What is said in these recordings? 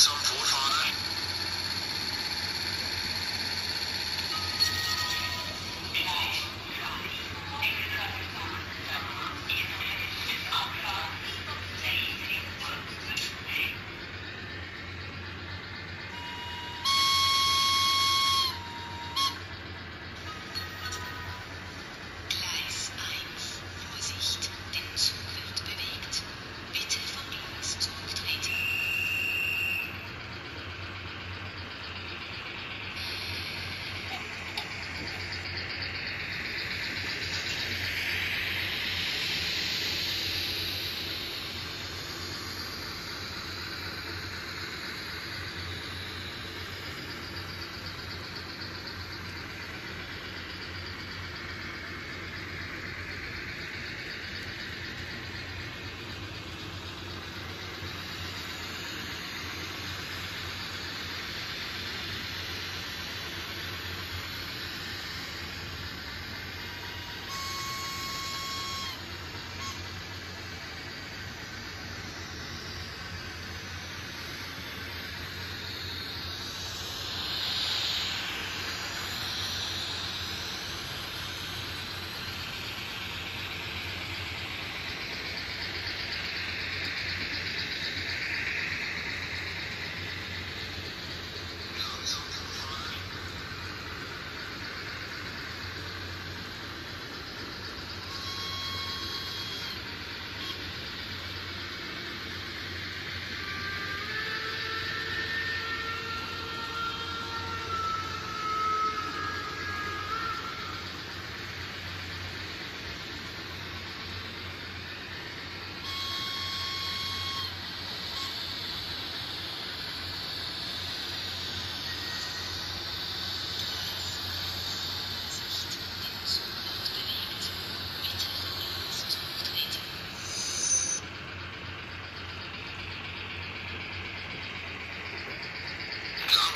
上佛法呢？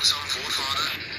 征服他的。